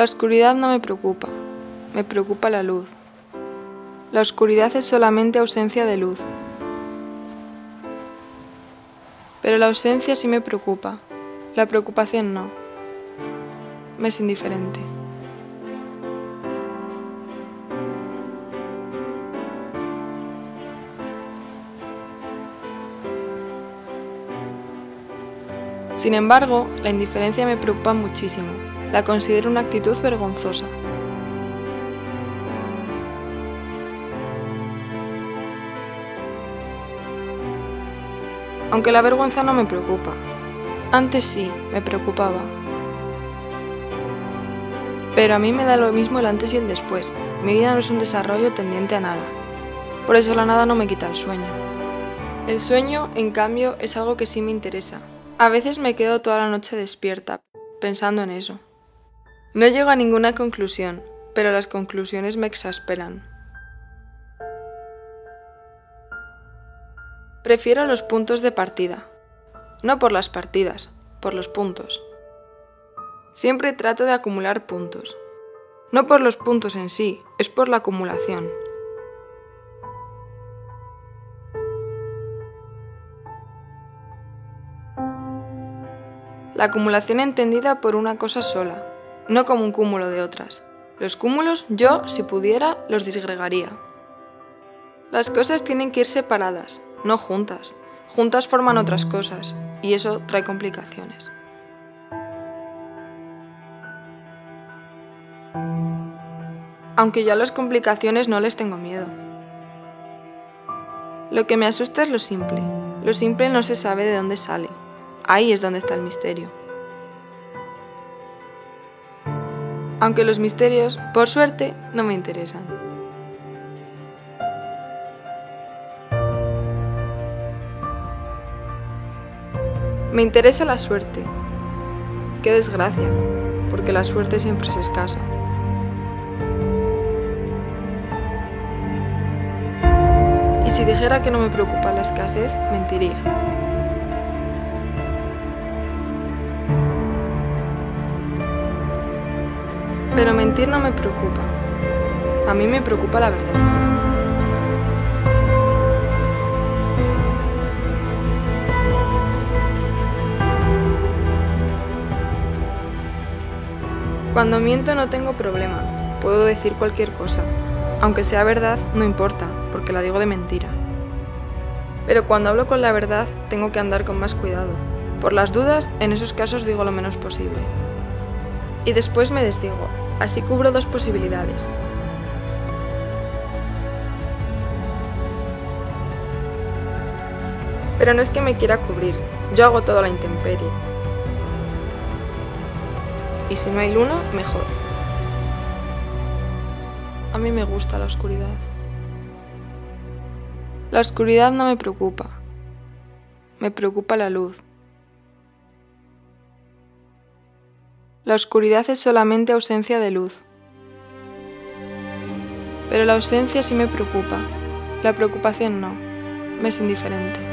La oscuridad no me preocupa, me preocupa la luz. La oscuridad es solamente ausencia de luz. Pero la ausencia sí me preocupa, la preocupación no. Me es indiferente. Sin embargo, la indiferencia me preocupa muchísimo. La considero una actitud vergonzosa. Aunque la vergüenza no me preocupa. Antes sí, me preocupaba. Pero a mí me da lo mismo el antes y el después. Mi vida no es un desarrollo tendiente a nada. Por eso la nada no me quita el sueño. El sueño, en cambio, es algo que sí me interesa, a veces me quedo toda la noche despierta, pensando en eso. No llego a ninguna conclusión, pero las conclusiones me exasperan. Prefiero los puntos de partida. No por las partidas, por los puntos. Siempre trato de acumular puntos. No por los puntos en sí, es por la acumulación. La acumulación entendida por una cosa sola, no como un cúmulo de otras. Los cúmulos yo, si pudiera, los disgregaría. Las cosas tienen que ir separadas, no juntas. Juntas forman otras cosas, y eso trae complicaciones. Aunque yo a las complicaciones no les tengo miedo. Lo que me asusta es lo simple. Lo simple no se sabe de dónde sale. Ahí es donde está el misterio. Aunque los misterios, por suerte, no me interesan. Me interesa la suerte. Qué desgracia, porque la suerte siempre es escasa. Y si dijera que no me preocupa la escasez, mentiría. Pero mentir no me preocupa. A mí me preocupa la verdad. Cuando miento no tengo problema, puedo decir cualquier cosa. Aunque sea verdad, no importa, porque la digo de mentira. Pero cuando hablo con la verdad, tengo que andar con más cuidado. Por las dudas, en esos casos digo lo menos posible. Y después me desdigo, Así cubro dos posibilidades. Pero no es que me quiera cubrir, yo hago toda la intemperie. Y si no hay luna, mejor. A mí me gusta la oscuridad. La oscuridad no me preocupa. Me preocupa la luz. La oscuridad es solamente ausencia de luz. Pero la ausencia sí me preocupa, la preocupación no, me es indiferente.